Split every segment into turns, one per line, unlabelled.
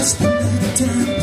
just another time.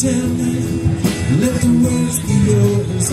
tell me, let the words be yours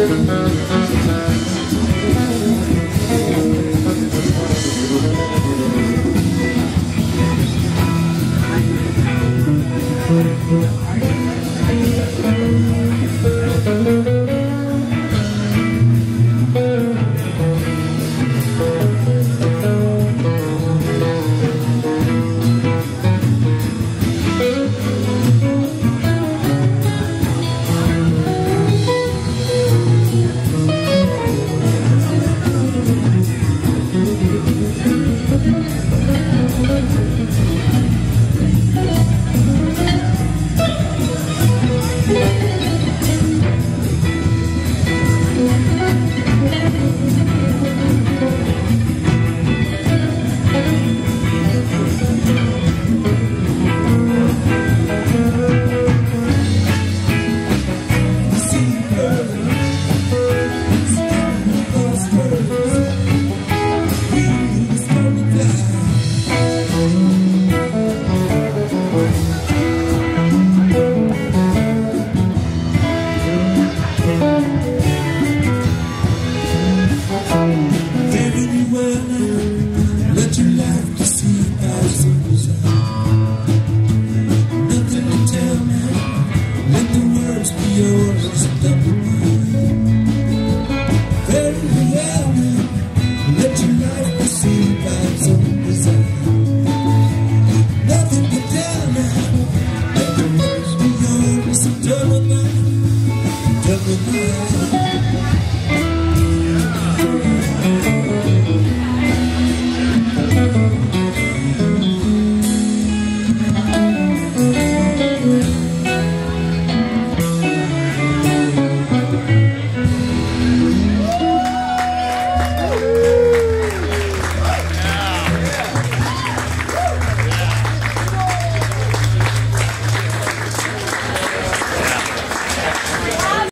Música